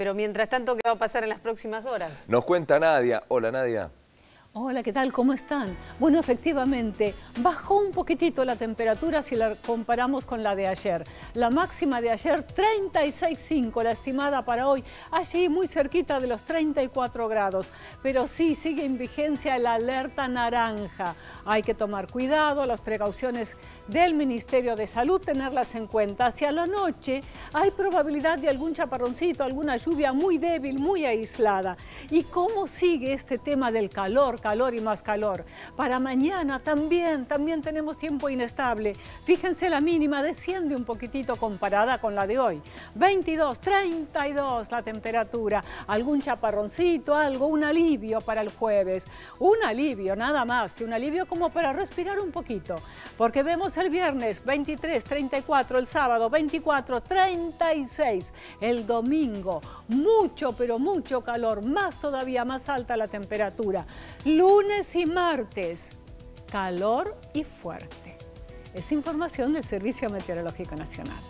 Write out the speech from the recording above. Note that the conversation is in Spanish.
Pero mientras tanto, ¿qué va a pasar en las próximas horas? Nos cuenta Nadia. Hola Nadia. Hola, ¿qué tal? ¿Cómo están? Bueno, efectivamente, bajó un poquitito la temperatura si la comparamos con la de ayer. La máxima de ayer, 36,5, la estimada para hoy, allí muy cerquita de los 34 grados. Pero sí, sigue en vigencia la alerta naranja. Hay que tomar cuidado, las precauciones del Ministerio de Salud, tenerlas en cuenta. Hacia la noche hay probabilidad de algún chaparroncito, alguna lluvia muy débil, muy aislada. ¿Y cómo sigue este tema del calor? Calor y más calor. Para mañana también, también tenemos tiempo inestable. Fíjense, la mínima desciende un poquitito comparada con la de hoy. 22, 32 la temperatura. Algún chaparroncito, algo, un alivio para el jueves. Un alivio, nada más que un alivio como para respirar un poquito. Porque vemos el viernes 23, 34, el sábado 24, 36, el domingo mucho, pero mucho calor, más todavía más alta la temperatura. Lunes y martes, calor y fuerte. Es información del Servicio Meteorológico Nacional.